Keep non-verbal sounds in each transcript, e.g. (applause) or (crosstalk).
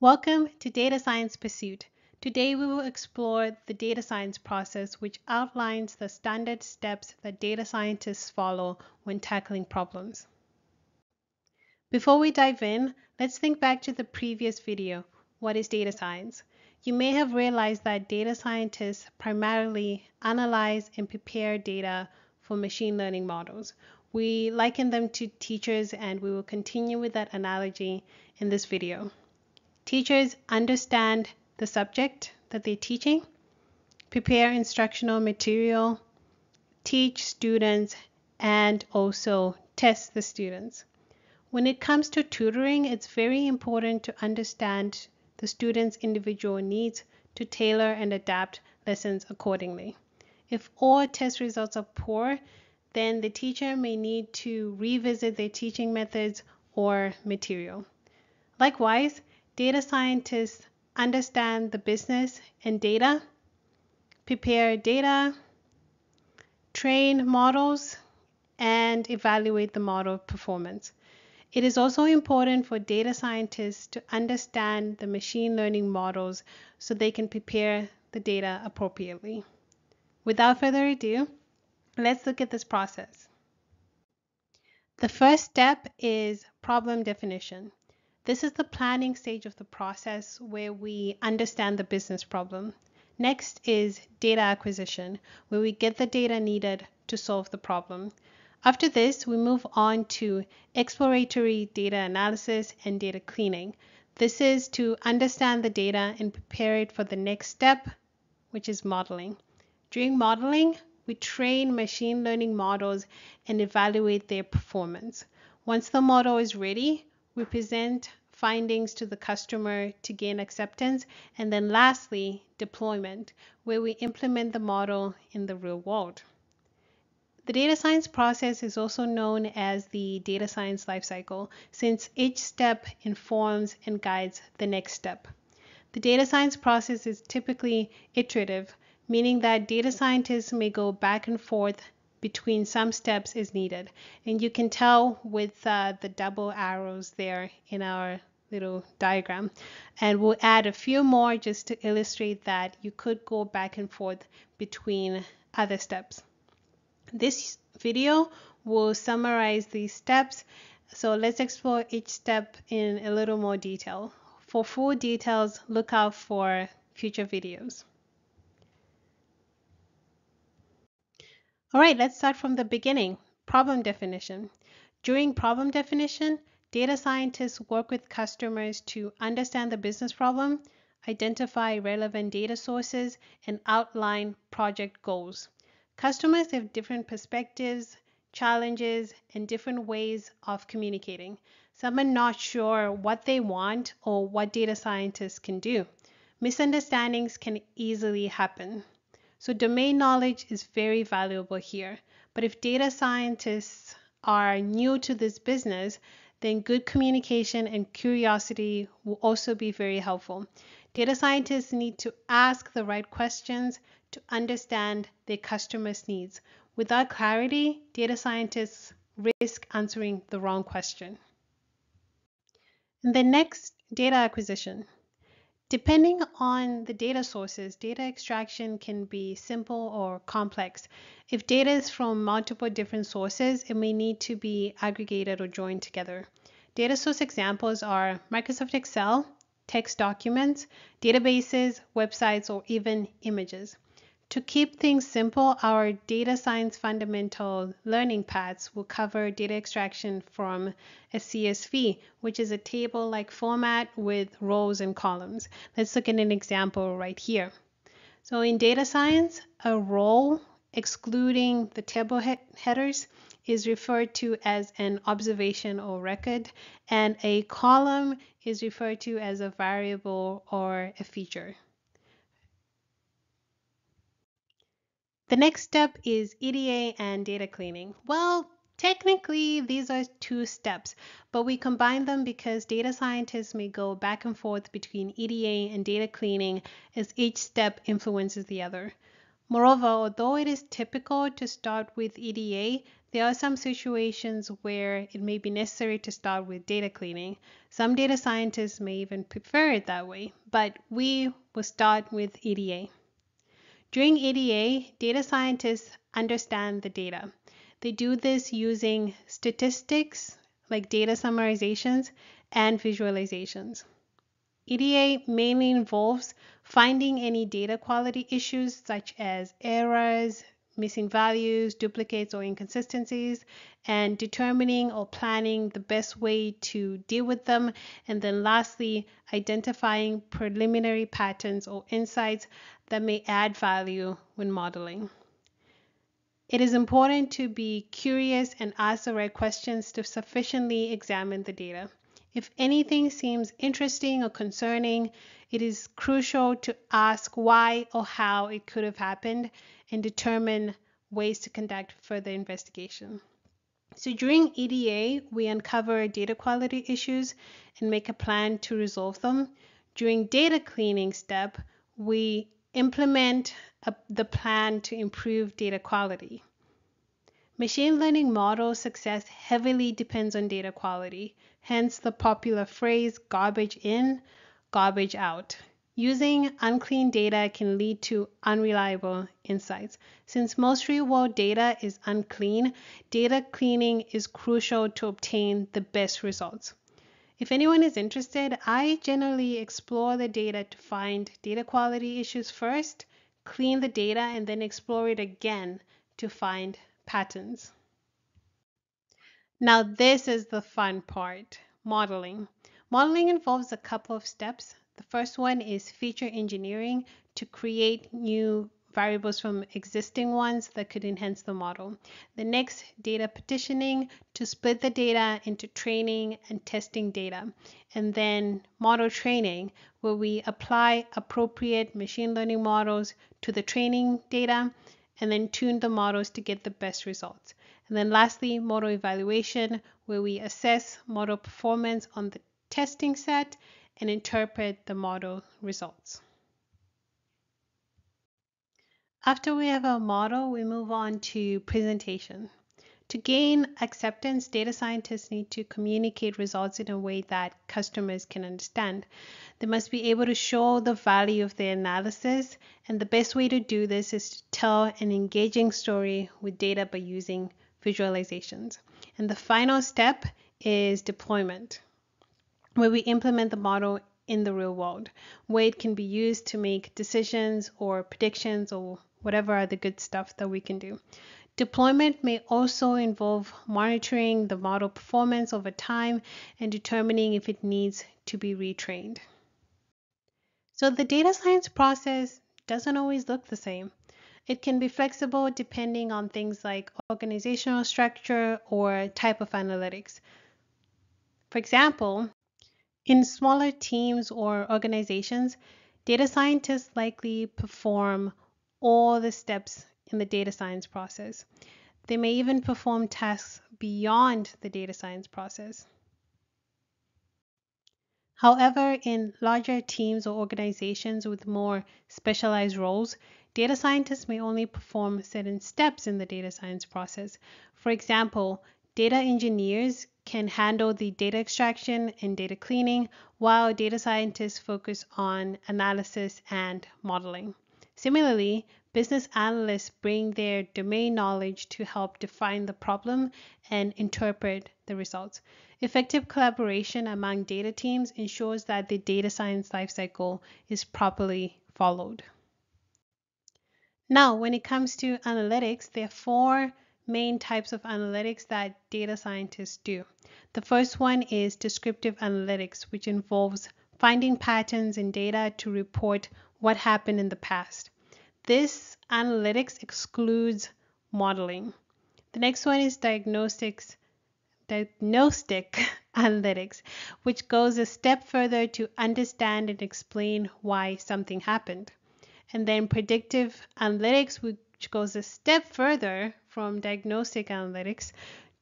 Welcome to Data Science Pursuit. Today we will explore the data science process which outlines the standard steps that data scientists follow when tackling problems. Before we dive in, let's think back to the previous video, What is Data Science? You may have realized that data scientists primarily analyze and prepare data for machine learning models. We liken them to teachers and we will continue with that analogy in this video. Teachers understand the subject that they're teaching, prepare instructional material, teach students, and also test the students. When it comes to tutoring, it's very important to understand the student's individual needs to tailor and adapt lessons accordingly. If all test results are poor, then the teacher may need to revisit their teaching methods or material. Likewise, Data scientists understand the business and data, prepare data, train models, and evaluate the model performance. It is also important for data scientists to understand the machine learning models so they can prepare the data appropriately. Without further ado, let's look at this process. The first step is problem definition. This is the planning stage of the process where we understand the business problem. Next is data acquisition, where we get the data needed to solve the problem. After this, we move on to exploratory data analysis and data cleaning. This is to understand the data and prepare it for the next step, which is modeling. During modeling, we train machine learning models and evaluate their performance. Once the model is ready, we present findings to the customer to gain acceptance, and then lastly, deployment, where we implement the model in the real world. The data science process is also known as the data science lifecycle, since each step informs and guides the next step. The data science process is typically iterative, meaning that data scientists may go back and forth between some steps is needed. And you can tell with uh, the double arrows there in our little diagram. And we'll add a few more just to illustrate that you could go back and forth between other steps. This video will summarize these steps. So let's explore each step in a little more detail. For full details, look out for future videos. All right, let's start from the beginning. Problem definition. During problem definition, data scientists work with customers to understand the business problem, identify relevant data sources, and outline project goals. Customers have different perspectives, challenges, and different ways of communicating. Some are not sure what they want or what data scientists can do. Misunderstandings can easily happen. So domain knowledge is very valuable here. But if data scientists are new to this business, then good communication and curiosity will also be very helpful. Data scientists need to ask the right questions to understand their customers' needs. Without clarity, data scientists risk answering the wrong question. And then next, data acquisition. Depending on the data sources, data extraction can be simple or complex. If data is from multiple different sources, it may need to be aggregated or joined together. Data source examples are Microsoft Excel, text documents, databases, websites, or even images. To keep things simple, our data science fundamental learning paths will cover data extraction from a CSV, which is a table-like format with rows and columns. Let's look at an example right here. So in data science, a row excluding the table he headers is referred to as an observation or record, and a column is referred to as a variable or a feature. The next step is EDA and data cleaning. Well, technically these are two steps, but we combine them because data scientists may go back and forth between EDA and data cleaning as each step influences the other. Moreover, although it is typical to start with EDA, there are some situations where it may be necessary to start with data cleaning. Some data scientists may even prefer it that way, but we will start with EDA. During EDA, data scientists understand the data. They do this using statistics like data summarizations and visualizations. EDA mainly involves finding any data quality issues such as errors, missing values, duplicates, or inconsistencies, and determining or planning the best way to deal with them. And then lastly, identifying preliminary patterns or insights that may add value when modeling. It is important to be curious and ask the right questions to sufficiently examine the data. If anything seems interesting or concerning, it is crucial to ask why or how it could have happened and determine ways to conduct further investigation. So during EDA, we uncover data quality issues and make a plan to resolve them. During data cleaning step, we implement a, the plan to improve data quality. Machine learning model success heavily depends on data quality, hence the popular phrase garbage in, garbage out. Using unclean data can lead to unreliable insights. Since most real world data is unclean, data cleaning is crucial to obtain the best results. If anyone is interested, I generally explore the data to find data quality issues first, clean the data, and then explore it again to find patterns. Now, this is the fun part modeling. Modeling involves a couple of steps. The first one is feature engineering to create new variables from existing ones that could enhance the model. The next, data partitioning to split the data into training and testing data. And then model training, where we apply appropriate machine learning models to the training data and then tune the models to get the best results. And then lastly, model evaluation, where we assess model performance on the testing set and interpret the model results. After we have our model, we move on to presentation. To gain acceptance, data scientists need to communicate results in a way that customers can understand. They must be able to show the value of their analysis, and the best way to do this is to tell an engaging story with data by using visualizations. And the final step is deployment where we implement the model in the real world, where it can be used to make decisions or predictions or whatever other good stuff that we can do. Deployment may also involve monitoring the model performance over time and determining if it needs to be retrained. So the data science process doesn't always look the same. It can be flexible depending on things like organizational structure or type of analytics. For example, in smaller teams or organizations, data scientists likely perform all the steps in the data science process. They may even perform tasks beyond the data science process. However, in larger teams or organizations with more specialized roles, data scientists may only perform certain steps in the data science process. For example, data engineers can handle the data extraction and data cleaning, while data scientists focus on analysis and modeling. Similarly, business analysts bring their domain knowledge to help define the problem and interpret the results. Effective collaboration among data teams ensures that the data science lifecycle is properly followed. Now, when it comes to analytics, there are four main types of analytics that data scientists do. The first one is descriptive analytics, which involves finding patterns in data to report what happened in the past. This analytics excludes modeling. The next one is diagnostics diagnostic (laughs) analytics, which goes a step further to understand and explain why something happened. And then predictive analytics, which goes a step further from diagnostic analytics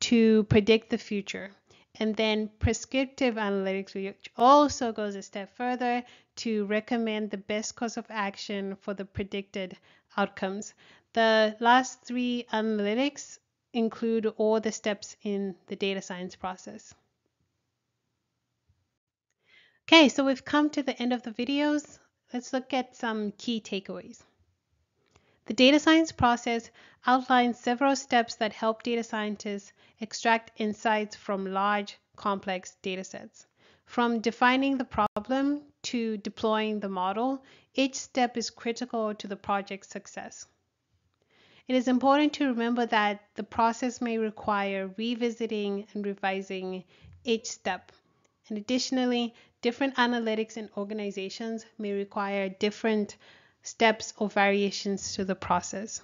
to predict the future. And then prescriptive analytics, which also goes a step further to recommend the best course of action for the predicted outcomes. The last three analytics include all the steps in the data science process. Okay, so we've come to the end of the videos. Let's look at some key takeaways. The data science process outlines several steps that help data scientists extract insights from large, complex datasets. From defining the problem to deploying the model, each step is critical to the project's success. It is important to remember that the process may require revisiting and revising each step. And additionally, different analytics and organizations may require different steps or variations to the process.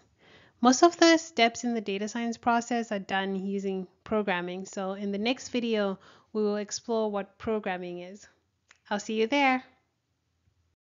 Most of the steps in the data science process are done using programming. So in the next video, we will explore what programming is. I'll see you there.